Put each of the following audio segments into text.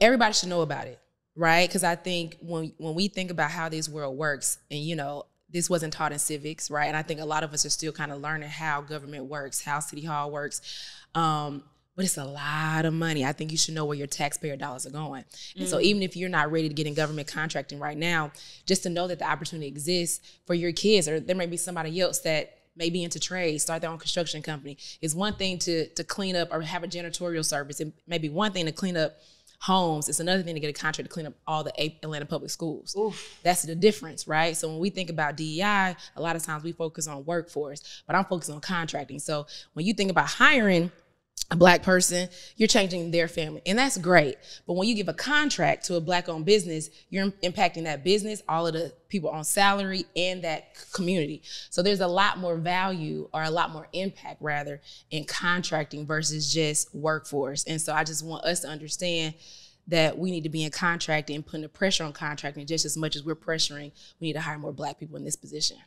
everybody should know about it, right? Because I think when when we think about how this world works, and you know, this wasn't taught in civics, right? And I think a lot of us are still kind of learning how government works, how city hall works. Um, but it's a lot of money. I think you should know where your taxpayer dollars are going. And so even if you're not ready to get in government contracting right now, just to know that the opportunity exists for your kids, or there may be somebody else that may be into trade, start their own construction company. It's one thing to to clean up or have a janitorial service. It may be one thing to clean up homes. It's another thing to get a contract to clean up all the Atlanta public schools. That's the difference, right? So when we think about DEI, a lot of times we focus on workforce, but I'm focused on contracting. So when you think about hiring a black person, you're changing their family. And that's great. But when you give a contract to a black owned business, you're impacting that business, all of the people on salary, and that community. So there's a lot more value or a lot more impact rather in contracting versus just workforce. And so I just want us to understand that we need to be in contracting and putting the pressure on contracting just as much as we're pressuring. We need to hire more black people in this position.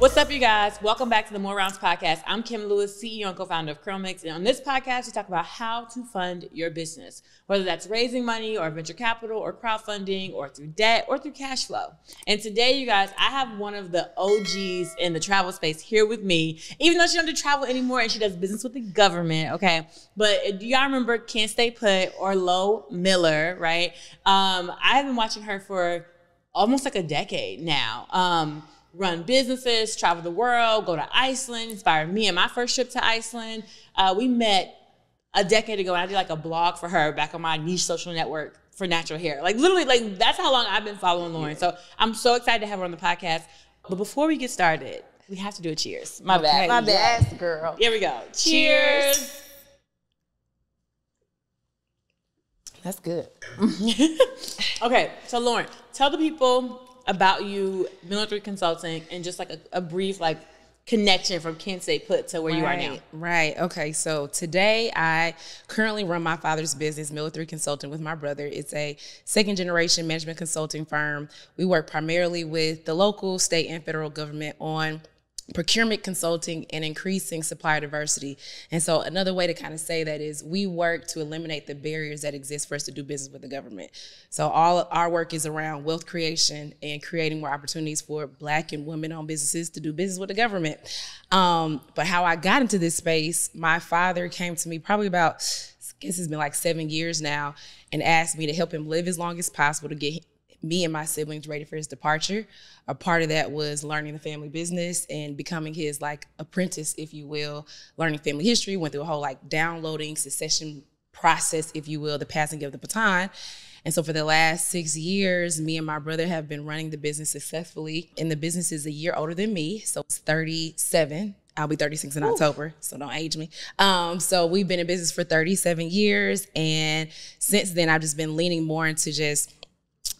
What's up, you guys? Welcome back to the More Rounds podcast. I'm Kim Lewis, CEO and co-founder of Curlmix, and on this podcast, we talk about how to fund your business, whether that's raising money or venture capital or crowdfunding or through debt or through cash flow. And today, you guys, I have one of the OGs in the travel space here with me, even though she doesn't do travel anymore and she does business with the government. Okay, but do y'all remember Can't Stay Put or Lo Miller? Right? Um, I have been watching her for almost like a decade now. Um, run businesses, travel the world, go to Iceland, inspired me and my first trip to Iceland. Uh, we met a decade ago and I did like a blog for her back on my niche social network for natural hair. Like literally, like that's how long I've been following Lauren. So I'm so excited to have her on the podcast. But before we get started, we have to do a cheers. My bad. My bad. Yes, girl. Here we go. Cheers. That's good. Okay, so Lauren, tell the people about you, Miller3 consulting, and just like a, a brief like connection from Can't Stay Put to where you are now. Right, Right. Okay. So today I currently run my father's business, Miller3 Consulting, with my brother. It's a second generation management consulting firm. We work primarily with the local, state, and federal government on procurement consulting and increasing supplier diversity. And so another way to kind of say that is we work to eliminate the barriers that exist for us to do business with the government. So all of our work is around wealth creation and creating more opportunities for black and women owned businesses to do business with the government. Um, but how I got into this space, my father came to me probably about I guess it's been like seven years now and asked me to help him live as long as possible to get me and my siblings ready for his departure. A part of that was learning the family business and becoming his like apprentice, if you will, learning family history, went through a whole like downloading succession process, if you will, the passing of the baton. And so for the last six years, me and my brother have been running the business successfully. And the business is a year older than me, so it's 37. I'll be 36 in October, so don't age me. Um, so we've been in business for 37 years, and since then I've just been leaning more into just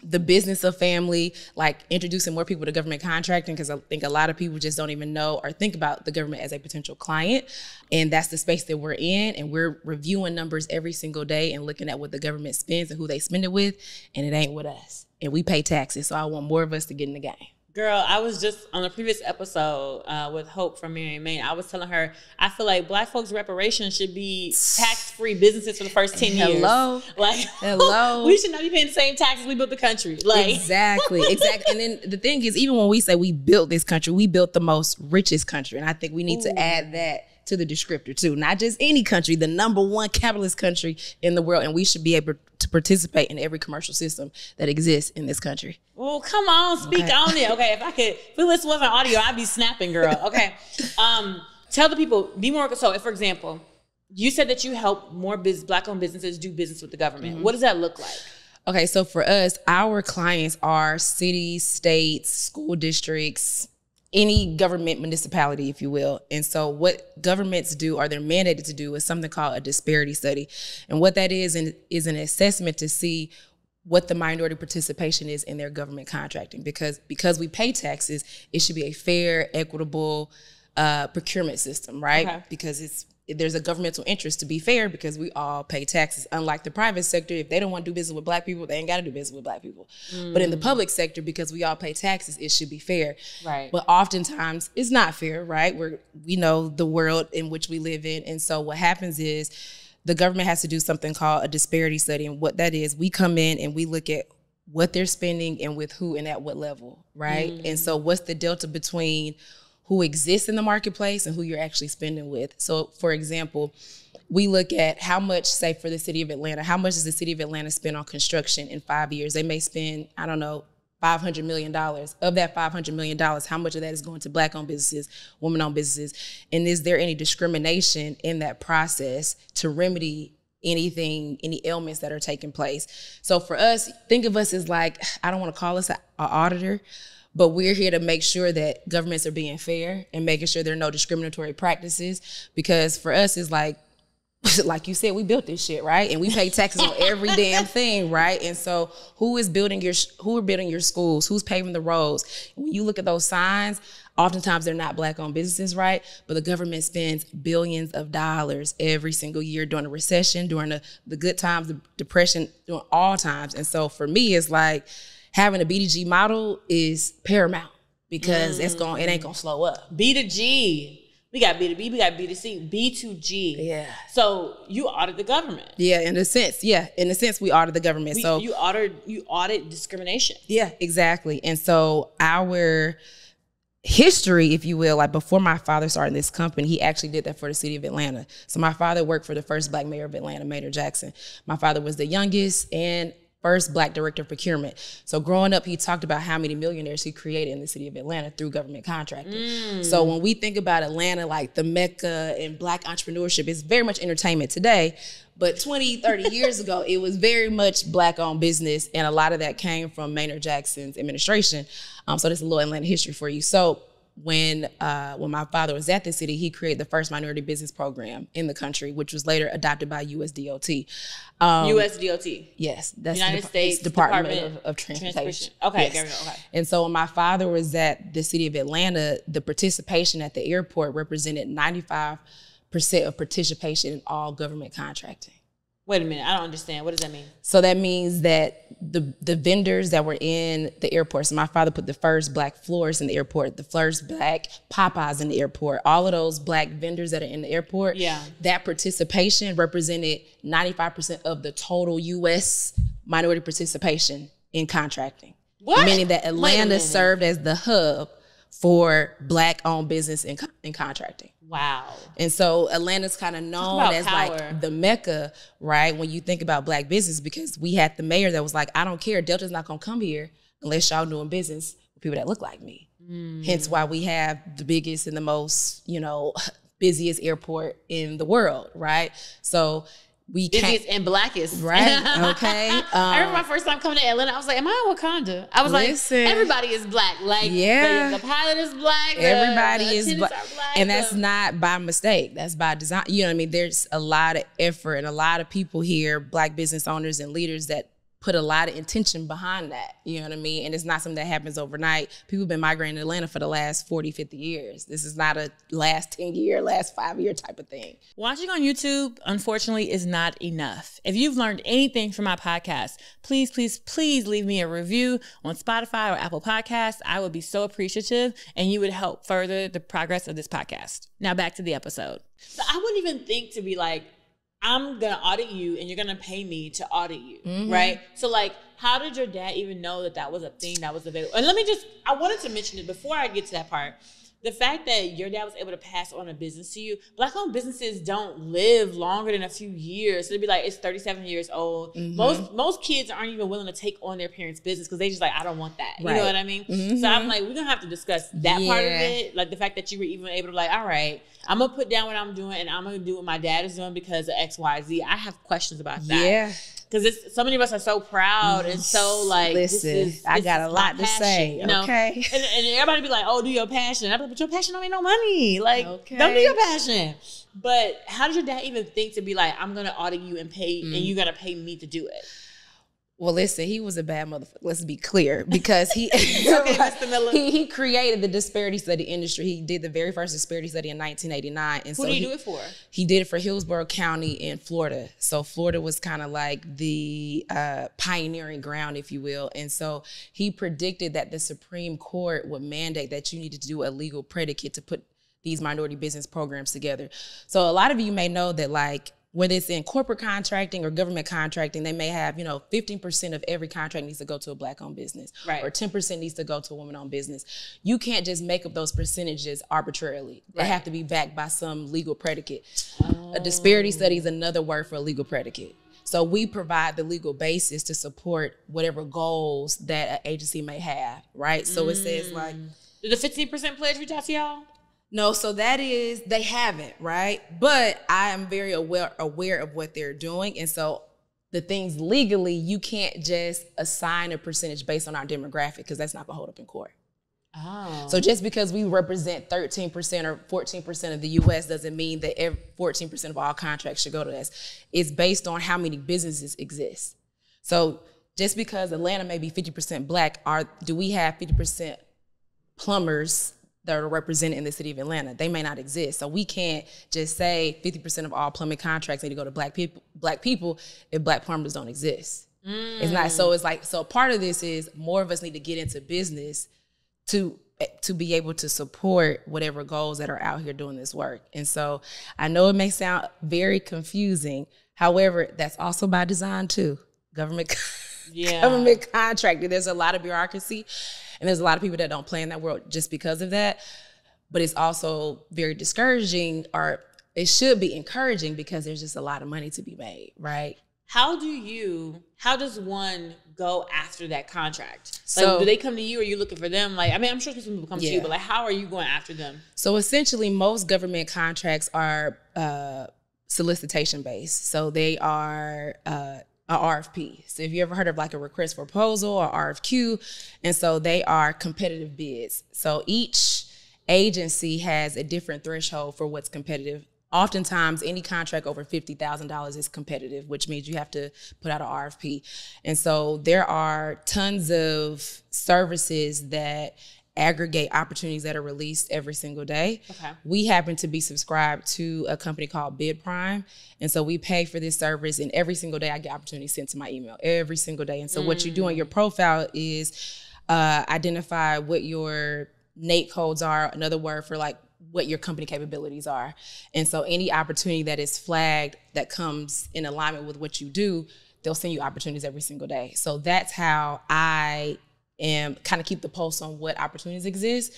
the business of family, like introducing more people to government contracting, because I think a lot of people just don't even know or think about the government as a potential client. And that's the space that we're in. And we're reviewing numbers every single day and looking at what the government spends and who they spend it with. And it ain't with us. And we pay taxes. So I want more of us to get in the game. Girl, I was just on a previous episode uh, with Hope from Mary Maine. I was telling her I feel like Black folks' reparations should be tax-free businesses for the first ten Hello? years. Like, Hello? we should not be paying the same taxes we built the country. Like, exactly, exactly. And then the thing is, even when we say we built this country, we built the most richest country, and I think we need to add that to the descriptor too. Not just any country, the number one capitalist country in the world, and we should be able to participate in every commercial system that exists in this country. Well, come on, speak Okay. on it. Okay, if I could, if this wasn't audio, I'd be snapping, girl. Okay, um, tell the people, be more. So, if for example, you said that you help more business, black-owned businesses do business with the government. Mm-hmm. What does that look like? Okay, so for us, our clients are cities, states, school districts, any government municipality, if you will. And so, what governments do, or they're mandated to do, is something called a disparity study. And what that is, and is an assessment to see what the minority participation is in their government contracting. Because because we pay taxes, it should be a fair, equitable uh, procurement system, right? Okay. Because it's there's a governmental interest to be fair because we all pay taxes. Unlike the private sector, if they don't want to do business with black people, they ain't got to do business with black people. Mm. But in the mm. public sector, because we all pay taxes, it should be fair. Right. But oftentimes it's not fair, right? We're we know the world in which we live in, and so what happens is the government has to do something called a disparity study, and what that is, we come in and we look at what they're spending and with who and at what level, right? Mm. And so what's the delta between who exists in the marketplace and who you're actually spending with. So, for example, we look at how much, say, for the city of Atlanta, how much does the city of Atlanta spend on construction in five years? They may spend, I don't know, $500 million. Of that $500 million, how much of that is going to black owned businesses, women owned businesses? And is there any discrimination in that process to remedy anything, any ailments that are taking place? So for us, think of us as like, I don't want to call us an auditor, but we're here to make sure that governments are being fair and making sure there are no discriminatory practices. Because for us, it's like, like you said, we built this shit, right? And we pay taxes on every damn thing, right? And so, who is building your who are building your schools? Who's paving the roads? When you look at those signs, oftentimes they're not black-owned businesses, right? But the government spends billions of dollars every single year during a recession, during the the good times, the depression, during all times. And so, for me, it's like having a B2G model is paramount because mm. it's going it ain't gonna slow up. B to G. We got B to B, we got B to C, B to G. Yeah. So you audit the government. Yeah, in a sense, yeah. In a sense, we audit the government. We, so you audit you audit discrimination. Yeah, exactly. And so our history, if you will, like before my father started this company, he actually did that for the city of Atlanta. So my father worked for the first black mayor of Atlanta, Mayor Jackson. My father was the youngest and first black director of procurement. So growing up, he talked about how many millionaires he created in the city of Atlanta through government contracting. Mm. So when we think about Atlanta, like the mecca and black entrepreneurship, it's very much entertainment today. But 20, 30 years ago, it was very much black owned business. And a lot of that came from Maynard Jackson's administration. Um, so is a little Atlanta history for you. So when uh, when my father was at the city, he created the first minority business program in the country, which was later adopted by USDOT. Um, USDOT. Yes, that's United the, States Department, Department of, of, Transportation. Okay, yes. okay. And so when my father was at the city of Atlanta, the participation at the airport represented ninety five percent of participation in all government contracting. Wait a minute, I don't understand. What does that mean? So that means that the the vendors that were in the airport. So my father put the first black florists in the airport, the first black Popeyes in the airport. All of those black vendors that are in the airport. Yeah. That participation represented 95% of the total US minority participation in contracting. What? Meaning that Atlanta served as the hub for black owned business in, in contracting. Wow. And so Atlanta's kind of known as power. like the mecca, right? When you think about black business, because we had the mayor that was like, I don't care, Delta's not gonna come here unless y'all doing business with people that look like me. Mm. Hence why we have the biggest and the most, you know, busiest airport in the world, right? So we busiest and blackest, right? Okay. Um, I remember my first time coming to Atlanta. I was like, "Am I in Wakanda?" I was listen, like, "Everybody is black. Like, yeah, the, the pilot is black. Everybody the, is black. black, and that's not by mistake. That's by design. You know what I mean? There's a lot of effort and a lot of people here, black business owners and leaders that put a lot of intention behind that. You know what I mean? And it's not something that happens overnight. People have been migrating to Atlanta for the last 40, 50 years. This is not a last 10 year, last five year type of thing. Watching on YouTube, unfortunately, is not enough. If you've learned anything from my podcast, please, please, please leave me a review on Spotify or Apple Podcasts. I would be so appreciative and you would help further the progress of this podcast. Now back to the episode. So I wouldn't even think to be like, I'm gonna audit you and you're gonna pay me to audit you, mm-hmm. right? So like, how did your dad even know that that was a thing that was available? And let me just, I wanted to mention it before I get to that part. The fact that your dad was able to pass on a business to you, black owned businesses don't live longer than a few years. So they'd be like, it's 37 years old. Mm-hmm. Most most kids aren't even willing to take on their parents' business because they just like, I don't want that. Right. You know what I mean? Mm-hmm. So I'm like, we're gonna have to discuss that yeah. part of it. Like the fact that you were even able to like, all right, I'm gonna put down what I'm doing and I'm gonna do what my dad is doing because of X, Y, Z. I have questions about that. Yeah. Because so many of us are so proud and so like. Listen, this is, I got a lot to passion, say. You know? Okay. And, and, everybody be like, "Oh, do your passion." I'm like, "But your passion don't make no money. Like, okay. don't do your passion." But how did your dad even think to be like, "I'm gonna audit you and pay, mm. and you're gonna pay me to do it"? Well, listen, he was a bad motherfucker. Let's be clear, because he Okay, he he created the disparity study industry. He did the very first disparity study in 1989, and Who so you he, do it for? he did it for Hillsborough County in Florida. So Florida was kind of like the uh, pioneering ground, if you will. And so he predicted that the Supreme Court would mandate that you needed to do a legal predicate to put these minority business programs together. So a lot of you may know that like whether it's in corporate contracting or government contracting, they may have, you know, 15% of every contract needs to go to a black owned business. Right. Or 10% needs to go to a woman owned business. You can't just make up those percentages arbitrarily. They have to be backed by some legal predicate. A disparity study is another word for a legal predicate. So we provide the legal basis to support whatever goals that an agency may have, right? So it says like, mm. Did the fifteen percent pledge reach out to y'all? No, so that is they haven't, right? But I am very aware aware of what they're doing, and so the things legally you can't just assign a percentage based on our demographic because that's not gonna hold up in court. Oh. So just because we represent 13% or 14% of the US doesn't mean that 14% of all contracts should go to us. It's based on how many businesses exist. So just because Atlanta may be 50% black, are do we have 50% plumbers that are represented in the city of Atlanta? They may not exist. So we can't just say 50% of all plumbing contracts need to go to black people black people if black plumbers don't exist. It's not so it's like so part of this is more of us need to get into business to to be able to support whatever goals that are out here doing this work. And so I know it may sound very confusing. However, that's also by design too. Government Yeah. government contracting. There's a lot of bureaucracy and there's a lot of people that don't play in that world just because of that. But it's also very discouraging or it should be encouraging because there's just a lot of money to be made, right? How do you? How does one go after that contract? Like, So- do they come to you, or are you looking for them? Like, I mean, I'm sure some people come to you, Yeah. but like, how are you going after them? So essentially, most government contracts are uh, solicitation based. So they are uh, a RFP. So if you ever heard of like a request for proposal or RFQ, and so they are competitive bids. So each agency has a different threshold for what's competitive. Oftentimes, any contract over fifty thousand dollars is competitive, which means you have to put out an RFP. And so there are tons of services that aggregate opportunities that are released every single day. Okay. We happen to be subscribed to a company called BidPrime. And so we pay for this service and every single day I get opportunities sent to my email every single day. And so what you do on your profile is uh, identify what your NAICS codes are, another word for like what your company capabilities are. And so any opportunity that is flagged that comes in alignment with what you do, they'll send you opportunities every single day. So that's how I am kind of keep the pulse on what opportunities exist.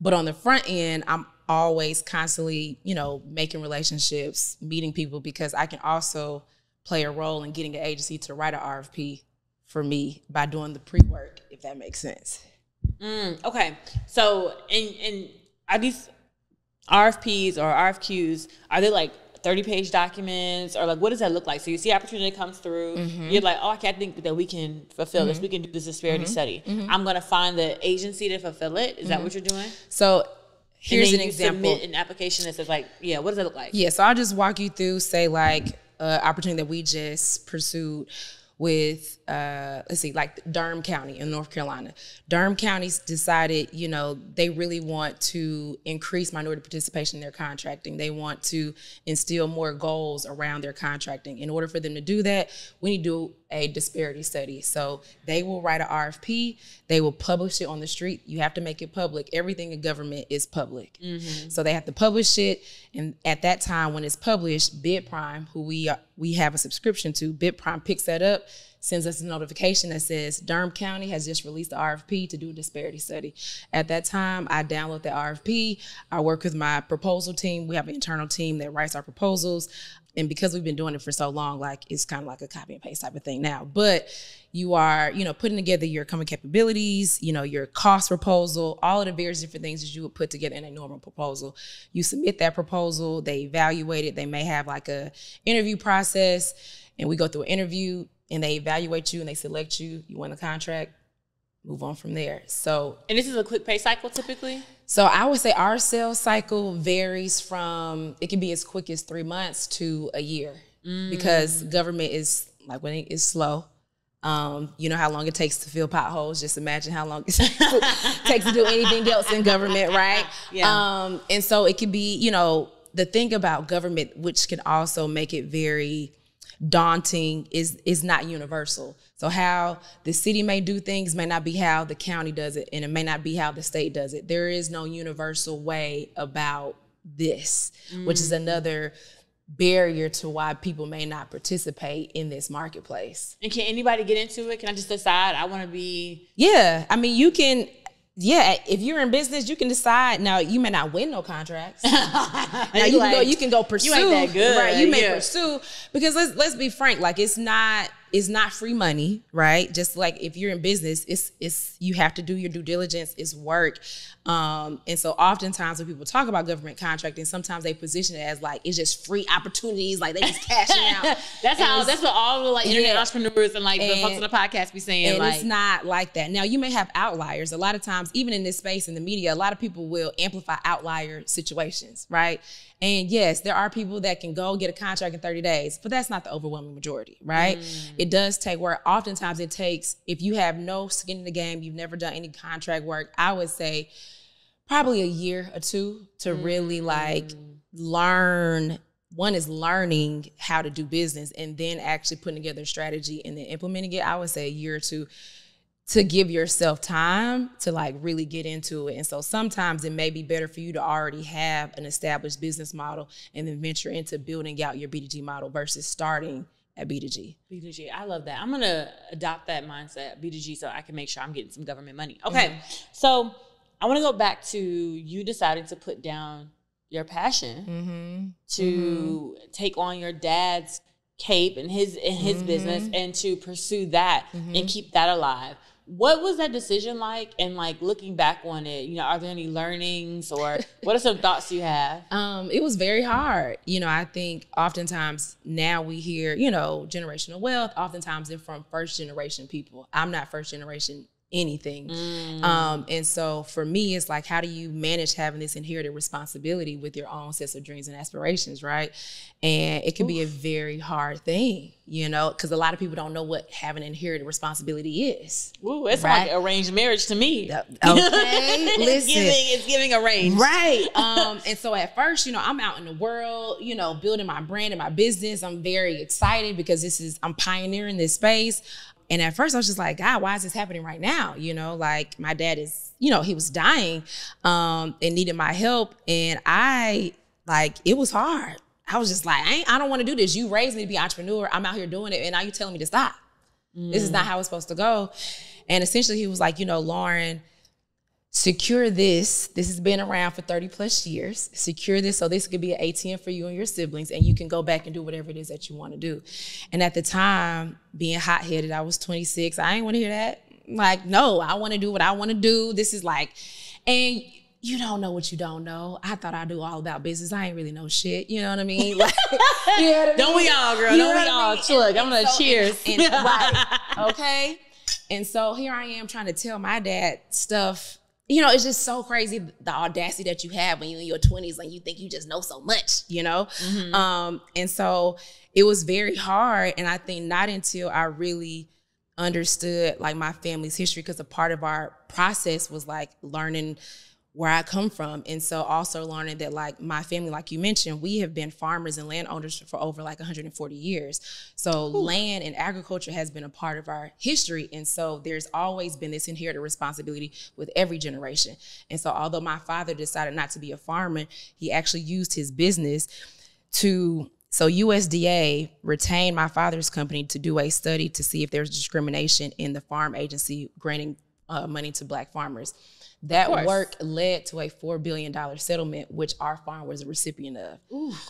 But on the front end, I'm always constantly, you know, making relationships, meeting people because I can also play a role in getting an agency to write an RFP for me by doing the pre-work, if that makes sense. Mm, okay. So, and and are these RFPs or RFQs? Are they like thirty page documents, or like what does that look like? So you see opportunity comes through. Mm-hmm. You're like, oh, I can't think that we can fulfill this. We can do this disparity Mm-hmm. study. I'm gonna find the agency to fulfill it. Is that what you're doing? So here's an example. Submit an application that says like, yeah, what does that look like? Yeah, so I'll just walk you through, say, like, uh, opportunity that we just pursued with, uh, let's see, like Durham County in North Carolina. Durham County's decided, you know, they really want to increase minority participation in their contracting. They want to instill more goals around their contracting. In order for them to do that, we need to do a disparity study. So they will write an RFP, they will publish it on the street. You have to make it public. Everything in government is public. So they have to publish it. And at that time, when it's published, BidPrime, who we we have a subscription to, BidPrime picks that up, sends us a notification that says Durham County has just released the RFP to do a disparity study. At that time, I download the RFP. I work with my proposal team. We have an internal team that writes our proposals. And because we've been doing it for so long, like it's kind of like a copy and paste type of thing now. But you are, you know, putting together your common capabilities, you know, your cost proposal, all of the various different things that you would put together in a normal proposal. You submit that proposal, they evaluate it. They may have like a interview process, and we go through an interview, and they evaluate you and they select you. You win the contract, move on from there. So And this is a quick pay cycle typically. so I would say our sales cycle varies from it can be as quick as three months to a year because government is like when it is slow. Um, you know how long it takes to fill potholes. Just imagine how long it takes to do anything else in government, right? Yeah. Um, and so it could be, you know, the thing about government, which can also make it very daunting, is is not universal. So how the city may do things may not be how the county does it, and it may not be how the state does it. There is no universal way about this, which is mm-hmm. another barrier to why people may not participate in this marketplace. And can anybody get into it? Can I just decide I want to be? Yeah, I mean, you can. Yeah, if you're in business, you can decide. Now, you may not win no contracts. now you, can go. You can go pursue. You ain't that good, right? You may yeah. pursue because let's let's be frank. Like it's not it's not free money, right? Just like if you're in business, it's it's you have to do your due diligence. It's work, um, and so oftentimes when people talk about government contracting, sometimes they position it as like it's just free opportunities, like they just cashing out. that's And how. That's what all the like internet Yeah. entrepreneurs and like the folks on the podcast be saying. and like, it's not like that. Now you may have outliers. A lot of times, even in this space in the media, a lot of people will amplify outlier situations, right? And yes, there are people that can go get a contract in 30 days, but that's not the overwhelming majority, right? Mm. It does take work. Oftentimes it takes, if you have no skin in the game, you've never done any contract work, I would say probably a year or two to really like mm. learn one is learning how to do business and then actually putting together a strategy and then implementing it i would say a year or two to give yourself time to like really get into it and so sometimes it may be better for you to already have an established business model and then venture into building out your B2G model versus starting at B2G B2G. I love that. I'm gonna adopt that mindset, B2G, so I can make sure I'm getting some government money. Okay, mm-hmm. so I want to go back to you deciding to put down your passion mm-hmm. to mm-hmm. take on your dad's cape and his and his mm-hmm. business and to pursue that and keep that alive. What was that decision like? And like looking back on it, you know, are there any learnings or what are some thoughts you have? Um, it was very hard. You know, I think oftentimes now we hear, you know, generational wealth, oftentimes they're from first generation people. I'm not first generation anything. Um, and so for me, it's like, how do you manage having this inherited responsibility with your own sets of dreams and aspirations, right? And it can be a very hard thing, you know, because a lot of people don't know what having inherited responsibility is. Ooh, it's Right. like arranged marriage to me. Okay, it's listen. giving it's giving arranged. Right. Um, and so at first, you know, I'm out in the world, you know, building my brand and my business. I'm very excited because this is I'm pioneering this space. And at first I was just like, God, why is this happening right now? You know, like my dad is, you know, he was dying um and needed my help. And I like it was hard. I was just like, I, ain't, I don't want to do this. You raised me to be an entrepreneur. I'm out here doing it, and now you're telling me to stop. This is not how it's supposed to go. And essentially, he was like, you know, Lauren, secure this. This has been around for 30 plus years. Secure this so this could be an ATM for you and your siblings, and you can go back and do whatever it is that you want to do. And at the time, being hot headed, I was 26. I ain't want to hear that. Like, no, I want to do what I want to do. This is like, and you don't know what you don't know. I thought I knew all about business. I ain't really know shit. You know what I mean? Like, you know what I Don't we all, girl? You Don't we all? mean? Look, I'm gonna so- cheers. and- and- right. Okay. And so here I am trying to tell my dad stuff. You know, it's just so crazy the audacity that you have when you're in your 20s and you think you just know so much, you know? Um, and so it was very hard. And I think not until I really understood like my family's history, because a part of our process was like learning where I come from. And so also learning that like my family, like you mentioned, we have been farmers and landowners for over like 140 years. So land and agriculture has been a part of our history. And so there's always been this inherited responsibility with every generation. And so although my father decided not to be a farmer, he actually used his business to so USDA retained my father's company to do a study to see if there's discrimination in the farm agency granting uh, money to black farmers. That work led to a $4 billion settlement, which our farm was a recipient of.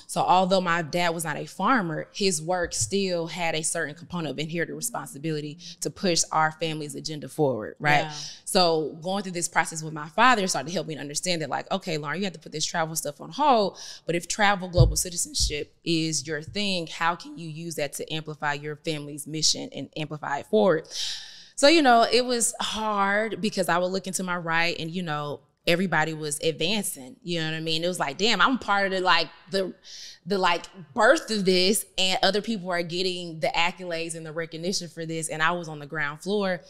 So, although my dad was not a farmer, his work still had a certain component of inherited responsibility to push our family's agenda forward, right? Yeah. So, going through this process with my father started to help me understand that, like, okay, Lauren, you have to put this travel stuff on hold. But if travel global citizenship is your thing, how can you use that to amplify your family's mission and amplify it forward? So, you know, it was hard because I would look into my right and, you know, everybody was advancing. You know what I mean? It was like, damn, I'm part of the like the the like birth of this, and other people are getting the accolades and the recognition for this, and I was on the ground floor.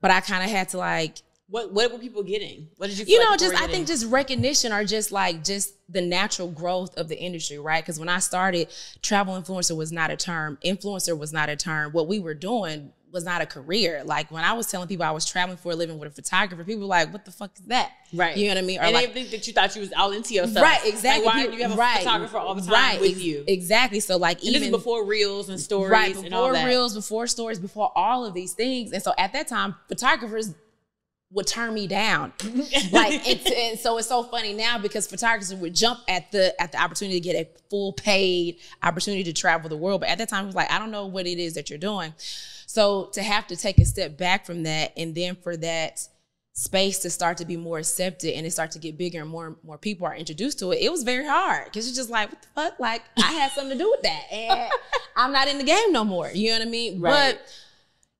But I kind of had to like what what were people getting? What did you? you know, people just I think just recognition or just like just the natural growth of the industry, right? Because when I started, travel influencer was not a term. Influencer was not a term. What we were doing was not a career. Like when I was telling people I was traveling for a living with a photographer, people were like, "What the fuck is that?" right. You know what I mean? Or and like, they think that you thought you was all into yourself. right, exactly. Like, why People- do you have a right, photographer all the time right, with you? Exactly. So like And even before reels and stories right and all before reels, before stories, before all of these things. And so at that time, photographers would turn me down. like it's and so it's so funny now because photographers would jump at the at the opportunity to get a full paid opportunity to travel the world. But at that time, it was like, I don't know what it is that you're doing. So to have to take a step back from that and then for that space to start to be more accepted and it start to get bigger and more and more people are introduced to it, it was very hard because you're just like, what the fuck? Like I had something to do with that, and I'm not in the game no more. You know what I mean? Right. But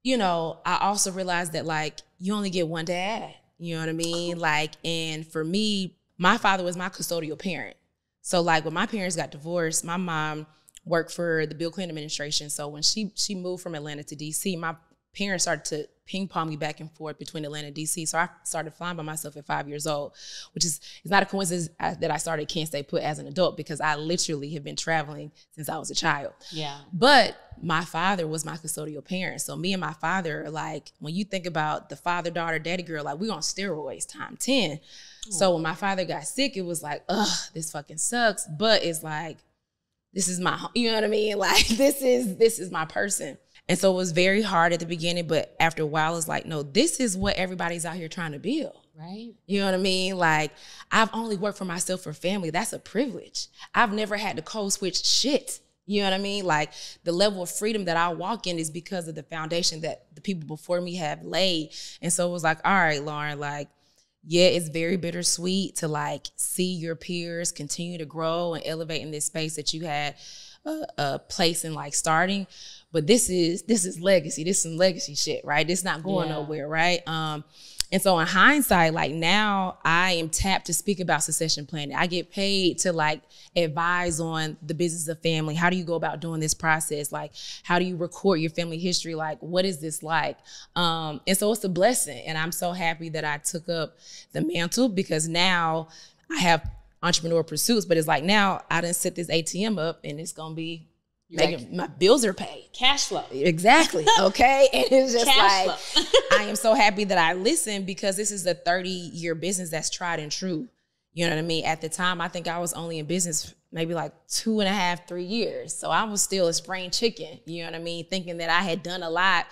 you know, I also realized that like you only get one dad. You know what I mean? Like, and for me, my father was my custodial parent. So like when my parents got divorced, my mom worked for the Bill Clinton administration. So when she she moved from Atlanta to DC, my parents started to ping pong me back and forth between Atlanta and DC. So I started flying by myself at five years old, which is it's not a coincidence uh, that I started Can't Stay Put as an adult because I literally have been traveling since I was a child. yeah. But my father was my custodial parent. So me and my father, like, when you think about the father, daughter, daddy girl, like we on steroids time 10. So when my father got sick, it was like, ugh, this fucking sucks. But it's like, this is my, you know what I mean? Like this is this is my person. And so it was very hard at the beginning, but after a while, it's like, no, this is what everybody's out here trying to build. Right. You know what I mean? Like, I've only worked for myself for family. That's a privilege. I've never had to code switch shit. You know what I mean? Like, the level of freedom that I walk in is because of the foundation that the people before me have laid. And so it was like, all right, Lauren, like, yeah, it's very bittersweet to like see your peers continue to grow and elevate in this space that you had a, a place in like starting. But this is this is legacy. This is some legacy shit, right? This not going Yeah. nowhere, right? Um, and so in hindsight, like now I am tapped to speak about succession planning. I get paid to like advise on the business of family. How do you go about doing this process? Like, how do you record your family history? Like, what is this like? Um, and so it's a blessing. And I'm so happy that I took up the mantle because now I have entrepreneur pursuits, but it's like now I didn't set this ATM up and it's gonna be making my bills are paid. Cash flow. Exactly. Okay. and it's just Cash like. I am so happy that I listened because this is a 30 year business that's tried and true. You know what I mean? At the time, I think I was only in business maybe like two and a half, three years. So I was still a spring chicken. You know what I mean? Thinking that I had done a lot.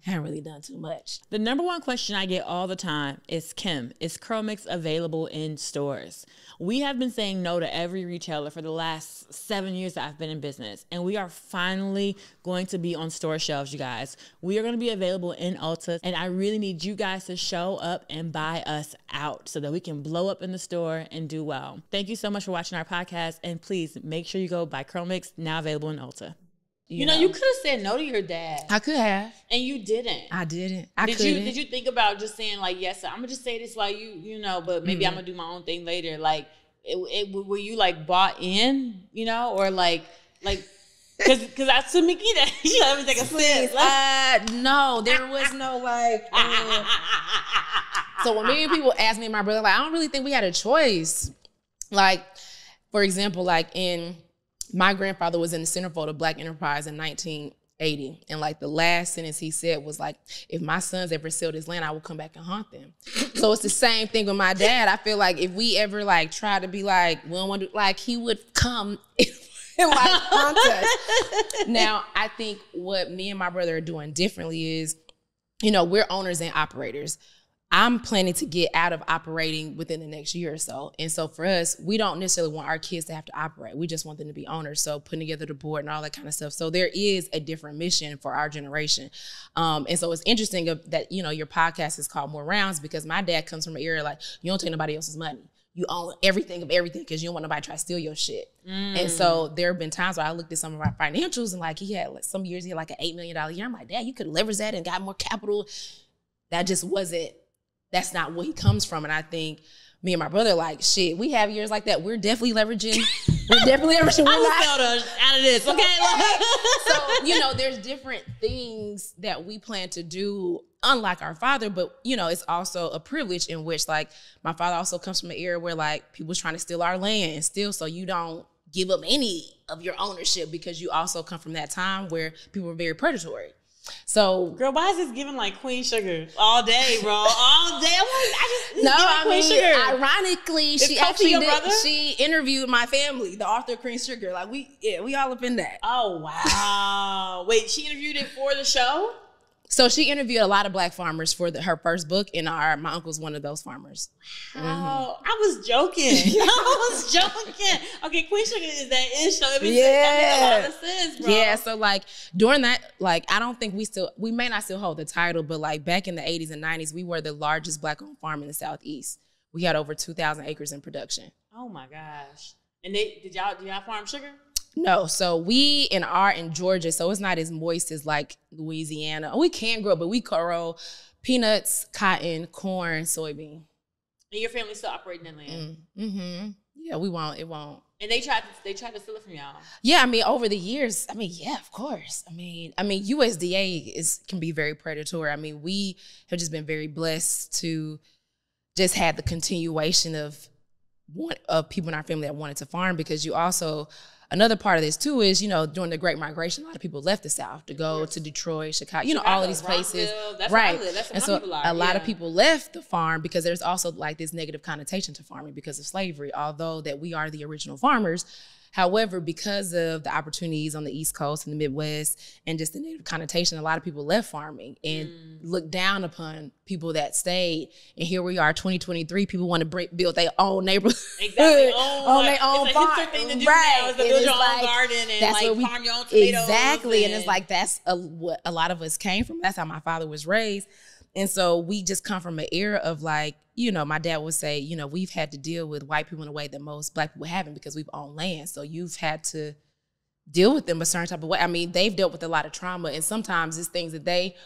Hadn't really done too much. The number one question I get all the time is Kim, is CurlMix available in stores? We have been saying no to every retailer for the last seven years that I've been in business, and we are finally going to be on store shelves, you guys. We are going to be available in Ulta, and I really need you guys to show up and buy us out so that we can blow up in the store and do well. Thank you so much for watching our podcast, and please make sure you go buy CurlMix, now available in Ulta. You, know, you could have said no to your dad, I could have. and you didn't I didn't. I did couldn't. you did you think about just saying like yes i'm gonna just say this while you you know but maybe i'm gonna do my own thing later like it, it were you like bought in you know or like like because because that's to me that you let me take a sip Uh, no, there was no like. uh, so when many people ask me and my brother, like, I don't really think we had a choice. Like, for example, like in my grandfather was in the centerfold of Black Enterprise in 1980, and like the last sentence he said was like, "If my sons ever sell this land, I will come back and haunt them." so it's the same thing with my dad. I feel like if we ever like try to be like, we don't want to, like he would come. and like haunt us now i think what me and my brother are doing differently is you know we're owners and operators i'm planning to get out of operating within the next year or so and so for us we don't necessarily want our kids to have to operate we just want them to be owners so putting together the board and all that kind of stuff so there is a different mission for our generation um, and so it's interesting that you know your podcast is called more rounds because my dad comes from an area like you don't take nobody else's money you own everything of everything because you don't want nobody to try to steal your shit. And so there have been times where I looked at some of our financials and like he had like some years he had like an eight million dollar year. I'm like, Dad, you could leverage that and got more capital. That just wasn't. That's not where he comes from. And I think me and my brother like shit. We have years like that. We're definitely leveraging. We're definitely leveraging. We're I was out of this. Okay. so you know, there's different things that we plan to do, unlike our father. But you know, it's also a privilege in which, like, my father also comes from an era where like people's trying to steal our land and steal, so you don't give up any of your ownership because you also come from that time where people were very predatory. So, girl, why is this giving like Queen Sugar all day, bro? All day. I just no. I Queen mean, Sugar. ironically, she actually did, she interviewed my family, the author of Queen Sugar. Like we, yeah, we all up in that. Oh wow! Wait, she interviewed it for the show. So she interviewed a lot of black farmers for the, her first book, and our my uncle's one of those farmers. Oh, mm-hmm. I was joking. I was joking. Okay, Queen Sugar is that in show. It yeah, a lot of sense, bro. Yeah. So like during that, like I don't think we still we may not still hold the title, but like back in the '80s and '90s, we were the largest black-owned farm in the Southeast. We had over 2,000 acres in production. Oh my gosh! And they did y'all do y'all farm sugar? No, so we in are in Georgia, so it's not as moist as like Louisiana. We can grow, but we grow peanuts, cotton, corn, soybean. And your family still operating in land. Mm, hmm Yeah, we won't. It won't. And they tried to they tried to steal it from y'all. Yeah, I mean, over the years, I mean, yeah, of course. I mean, I mean, USDA is can be very predatory. I mean, we have just been very blessed to just had the continuation of one of people in our family that wanted to farm because you also another part of this too is you know during the Great Migration, a lot of people left the South to go to Detroit, Chicago, you know all of these places, right? and so a lot of people left the farm because there's also like this negative connotation to farming because of slavery. Although that we are the original farmers, However, because of the opportunities on the East Coast and the Midwest and just the negative connotation, a lot of people left farming and mm. looked down upon people that stayed. And here we are, 2023. People want to break, build their own neighborhood, exactly. Oh, on their own it's farm. thing to do right. now is to build your like, own garden and that's like we, farm your own tomatoes. Exactly, and, and it's like that's a, what a lot of us came from. That's how my father was raised. And so we just come from an era of like, you know, my dad would say, you know, we've had to deal with white people in a way that most black people haven't because we've owned land. So you've had to deal with them a certain type of way. I mean, they've dealt with a lot of trauma, and sometimes it's things that they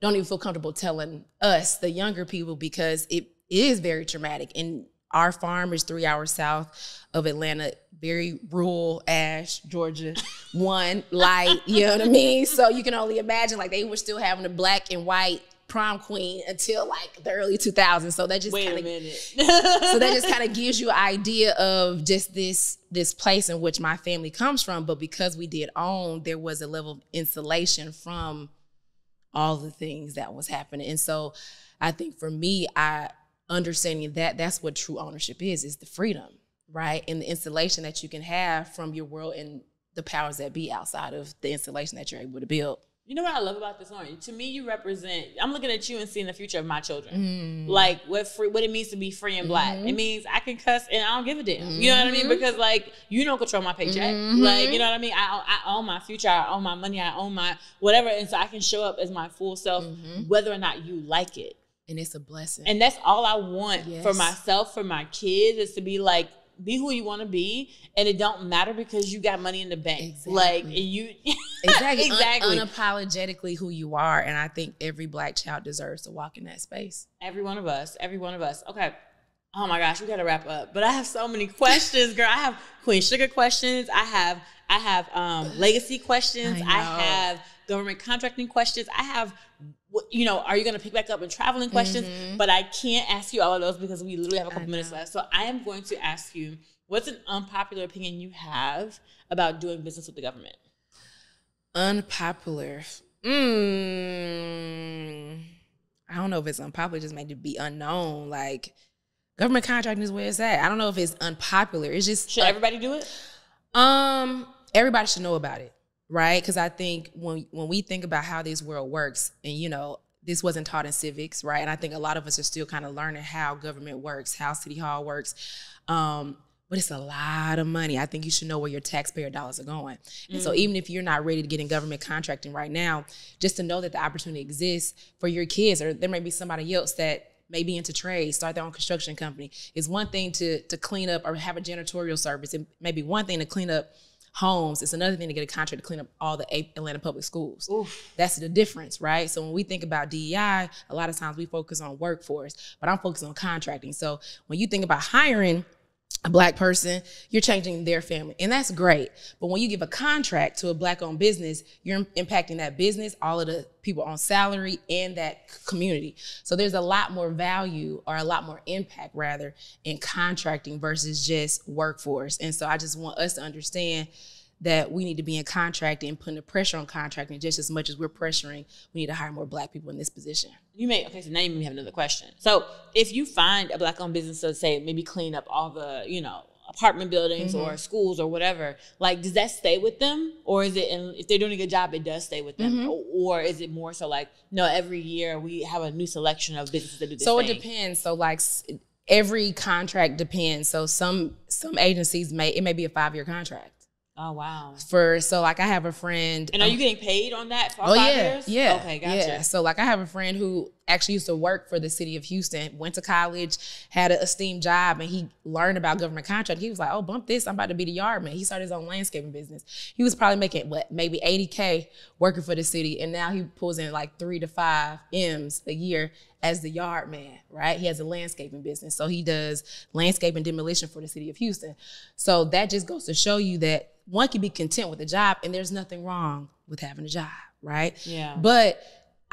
don't even feel comfortable telling us, the younger people, because it is very traumatic. And our farm is three hours south of Atlanta, very rural, Ash, Georgia, one light, you know what I mean? So you can only imagine, like, they were still having a black and white prom queen until like the early 2000s. So that just kind of so that just kind of gives you an idea of just this this place in which my family comes from. But because we did own, there was a level of insulation from all the things that was happening. And so I think for me, I understanding that that's what true ownership is, is the freedom, right? And the insulation that you can have from your world and the powers that be outside of the insulation that you're able to build. You know what I love about this orange? To me, you represent. I'm looking at you and seeing the future of my children. Mm. Like what free, what it means to be free and black. Mm-hmm. It means I can cuss and I don't give a damn. Mm-hmm. You know what I mean? Mm-hmm. Because like you don't control my paycheck. Mm-hmm. Like you know what I mean? I I own my future. I own my money. I own my whatever, and so I can show up as my full self, mm-hmm. whether or not you like it. And it's a blessing. And that's all I want yes. for myself, for my kids, is to be like be who you want to be and it don't matter because you got money in the bank. Exactly. like and you exactly. Exactly. Un- unapologetically who you are and i think every black child deserves to walk in that space. Every one of us every one of us. Okay. Oh my gosh we gotta wrap up. But i have so many questions girl. I have queen sugar questions. I have i have um, legacy questions. I, I have government contracting questions. I have you know, are you going to pick back up in traveling questions? Mm-hmm. But I can't ask you all of those because we literally have a couple minutes left. So I am going to ask you what's an unpopular opinion you have about doing business with the government? Unpopular. Mm, I don't know if it's unpopular, just made to be unknown. Like government contracting is where it's at. I don't know if it's unpopular. It's just should everybody do it? Um, everybody should know about it right? Because I think when when we think about how this world works, and you know, this wasn't taught in civics, right? And I think a lot of us are still kind of learning how government works, how city hall works. Um, but it's a lot of money. I think you should know where your taxpayer dollars are going. And mm. so even if you're not ready to get in government contracting right now, just to know that the opportunity exists for your kids, or there may be somebody else that may be into trade, start their own construction company. It's one thing to to clean up or have a janitorial service. It may be one thing to clean up homes. It's another thing to get a contract to clean up all the Atlanta public schools. Oof. That's the difference, right? So when we think about DEI, a lot of times we focus on workforce, but I'm focused on contracting. So when you think about hiring, a black person, you're changing their family. And that's great. But when you give a contract to a black owned business, you're impacting that business, all of the people on salary, and that community. So there's a lot more value or a lot more impact rather in contracting versus just workforce. And so I just want us to understand that we need to be in contracting and putting the pressure on contracting just as much as we're pressuring. We need to hire more black people in this position. You may okay. So now you may have another question. So if you find a black-owned business, to say maybe clean up all the you know apartment buildings Mm-hmm. or schools or whatever, like does that stay with them, or is it? And if they're doing a good job, it does stay with them, Mm-hmm. or, or is it more so like no? Every year we have a new selection of businesses that do this. So thing. it depends. So like every contract depends. So some some agencies may it may be a five year contract Oh wow. for so like I have a friend. And are um, you getting paid on that for Oh five yeah, years? yeah. Okay, gotcha. Yeah. So like I have a friend who actually used to work for the city of Houston, went to college, had an esteemed job, and he learned about government contract. He was like, "Oh, bump this! I'm about to be the yard man." He started his own landscaping business. He was probably making what maybe 80k working for the city, and now he pulls in like three to five m's a year as the yard man. Right? He has a landscaping business, so he does landscape and demolition for the city of Houston. So that just goes to show you that one can be content with a job, and there's nothing wrong with having a job, right? Yeah. But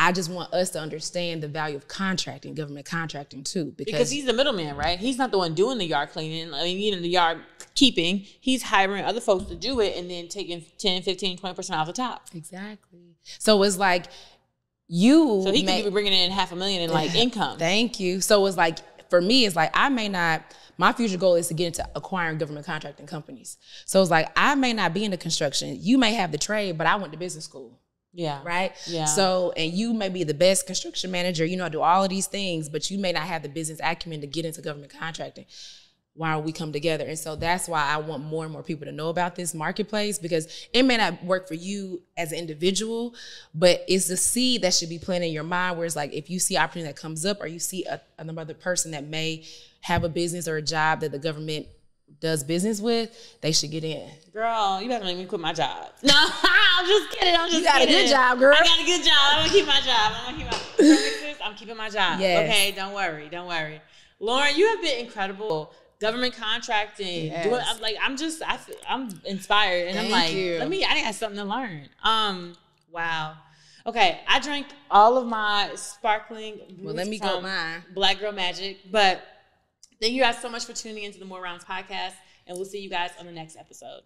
I just want us to understand the value of contracting, government contracting too, because, Because he's the middleman, right? He's not the one doing the yard cleaning. I mean, you know, the yard keeping. He's hiring other folks to do it and then taking 10, 15, 20% off the top. exactly. So it's like you. So he may- could be bringing in half a million in like income. Thank you. So it's like for me, it's like I may not. My future goal is to get into acquiring government contracting companies. So it's like I may not be into construction. You may have the trade, but I went to business school. Yeah. right? Yeah. So, and you may be the best construction manager, you know, I do all of these things, but you may not have the business acumen to get into government contracting. Why don't we come together? And so that's why I want more and more people to know about this marketplace because it may not work for you as an individual, but it's the seed that should be planted in your mind. Where it's like if you see opportunity that comes up, or you see a, another person that may have a business or a job that the government does business with, they should get in. Girl, you better make me quit my job. No, I'm just kidding. I'm just You got a good job, girl. I got a good job. I'm gonna keep my job. I'm gonna keep my I'm keeping my job. Yes. Okay, don't worry. Don't worry. Lauren, you have been incredible. Government contracting, Yes. doing I'm like I'm just I, I'm inspired and I'm like you. let me I got something to learn. Um, wow. Okay, I drank all of my sparkling. Well, let me go mine. Black Girl Magic, but thank you guys so much for tuning into the More Rounds podcast, and we'll see you guys on the next episode.